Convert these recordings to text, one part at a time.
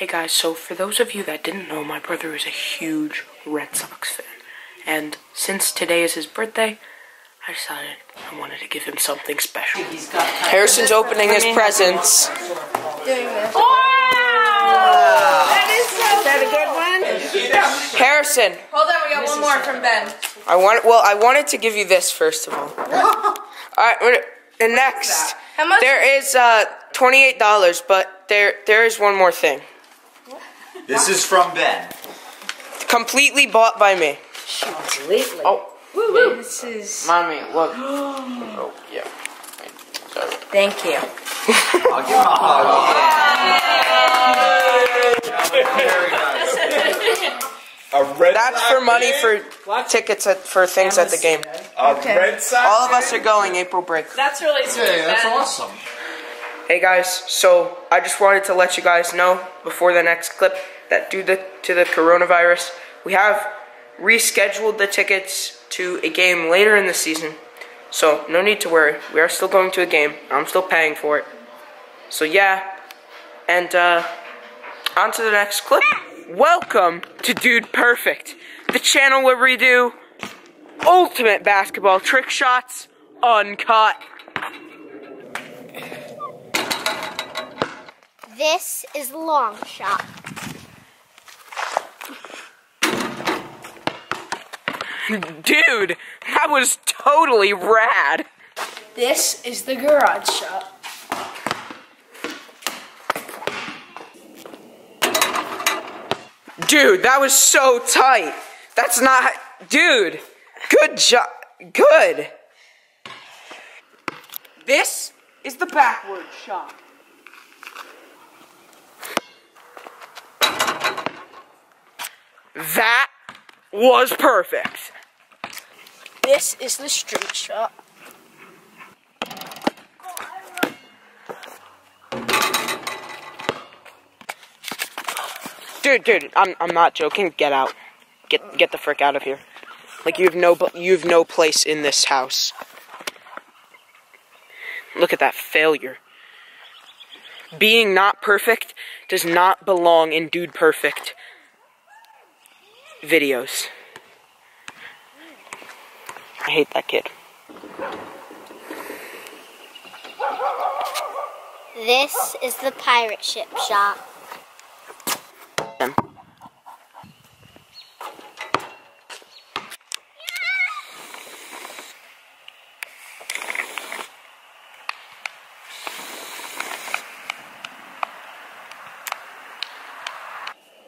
Hey guys, so for those of you that didn't know, my brother is a huge Red Sox fan. And since today is his birthday, I decided I wanted to give him something special. Harrison's opening his presents. Is that a good one? Harrison, Hold on, we got one more from Ben. I want well, I wanted to give you this first of all. all right, and next, How much? there is uh, twenty-eight dollars, but there there is one more thing. This is from Ben. Completely bought by me. Completely. Oh, This is. mommy, look. oh, yeah. Sorry. Thank you. I'll give him a hug. Very nice. A red That's for money for tickets at, for things at the game. a red Sox. All of us are going April break. That's really sweet. Hey, that's Ben. awesome. Hey guys, so I just wanted to let you guys know before the next clip that due to, to the coronavirus, we have rescheduled the tickets to a game later in the season. So no need to worry. We are still going to a game. I'm still paying for it. So yeah, and uh, on to the next clip. Welcome to Dude Perfect, the channel where we do ultimate basketball trick shots uncut. This is long shot. Dude, that was totally rad. This is the garage shop. Dude, that was so tight. That's not. Dude, good job. Good. This is the backward shot. That was perfect. This is the street shot. Dude, dude, I'm I'm not joking. Get out. Get get the frick out of here. Like you have no you have no place in this house. Look at that failure. Being not perfect does not belong in dude perfect videos. I hate that kid. This is the pirate ship shop. Them.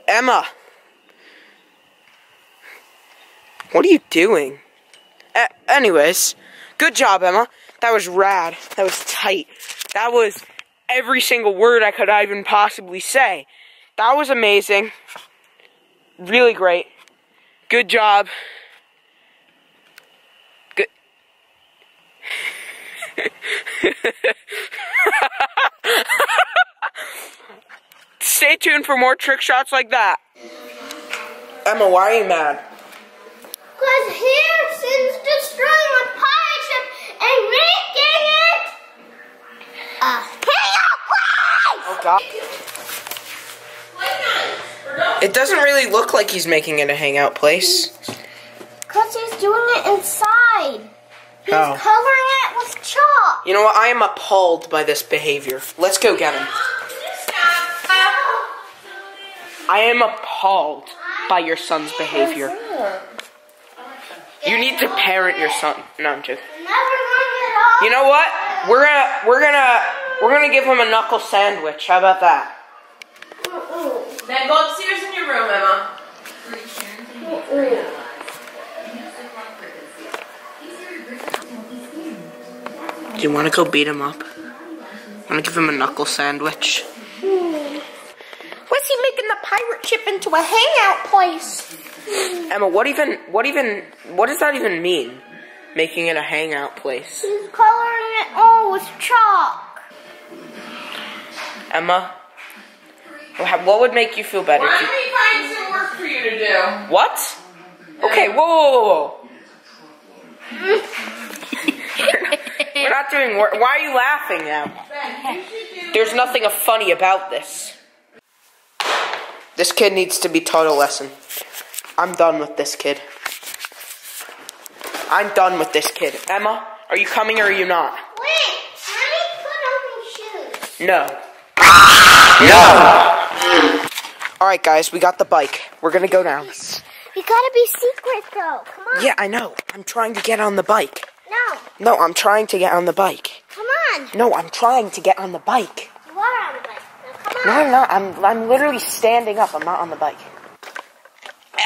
Emma. What are you doing? A- anyways, good job, Emma. That was rad. That was tight. That was every single word I could even possibly say. That was amazing. Really great. Good job. Good. Stay tuned for more trick shots like that. Emma, why are you mad? Because Harrison's destroying my pirate ship and making it a hangout place! Oh God. It doesn't really look like he's making it a hangout place. Because he's doing it inside. He's oh. How? coloring it with chalk. You know what? I am appalled by this behavior. Let's go get him. I am appalled by your son's behavior. You need to parent your son. No, I'm joking. Never learn it all. You know what? We're gonna we're gonna we're gonna give him a knuckle sandwich. How about that? Ben, go upstairs in your room, Emma. Do you want to go beat him up? Want to give him a knuckle sandwich? Hmm. What's he making the pirate ship into a hangout place? Emma, what even what even what does that even mean? Making it a hangout place. He's coloring it all with chalk. Emma, what would make you feel better? Why if don't we find some work for you to do? What? Okay, whoa, whoa, whoa, whoa. We're not doing work. Why are you laughing now? Ben, you should do There's nothing funny about this. This kid needs to be taught a lesson. I'm done with this kid. I'm done with this kid. Emma, are you coming or are you not? Wait, let me put on my shoes. No. No! Alright, guys, we got the bike. We're gonna go down. You gotta be secret though. Come on. Yeah, I know. I'm trying to get on the bike. No, No, I'm trying to get on the bike. come on. No, I'm trying to get on the bike. You are on the bike. Now come on. No, I'm not. I'm, I'm literally standing up. I'm not on the bike.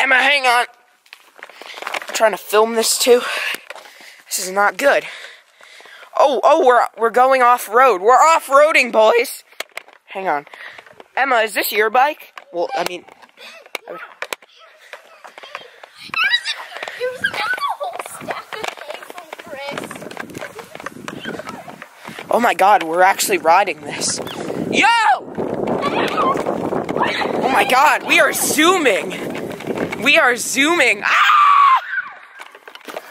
Emma, uh, hang on. I'm trying to film this too. This is not good. Oh, oh, we're we're going off road. We're off roading, boys. Hang on. Emma, is this your bike? Well, I mean, from Chris. oh my God, we're actually riding this. Yo! Oh my God, we are zooming. We are zooming. Ah!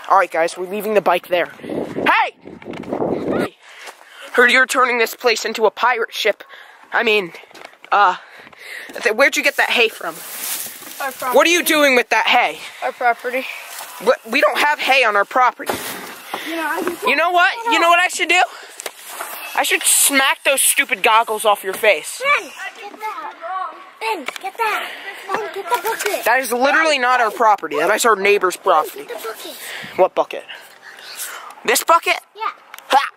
All right, guys, we're leaving the bike there. Hey! Hey. Heard you're turning this place into a pirate ship. I mean, uh, th- where'd you get that hay from? Our property. What are you doing with that hay? Our property. What- We don't have hay on our property. You know, You know what? You know what I should do? I should smack those stupid goggles off your face. Ben, get that. Ben, get that. Ben, get the bucket. That is literally not our property. That is our neighbor's property. Bucket. What bucket? This bucket? Yeah. Ha!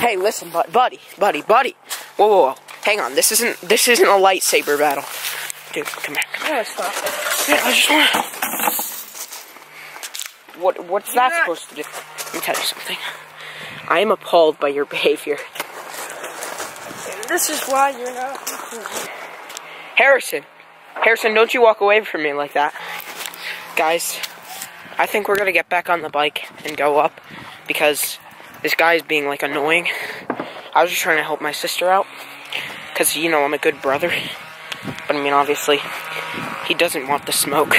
Hey, listen, bud, buddy, buddy, buddy. Whoa, whoa, whoa. Hang on. This isn't this isn't a lightsaber battle. Dude, come here. Come Yeah, stop it. here. I just want. What what's that not- supposed to do? Let me tell you something. I am appalled by your behavior. This is why you're not. Harrison. Harrison, don't you walk away from me like that. Guys, I think we're gonna get back on the bike and go up because this guy is being like annoying. I was just trying to help my sister out because you know I'm a good brother. But I mean, obviously, he doesn't want the smoke.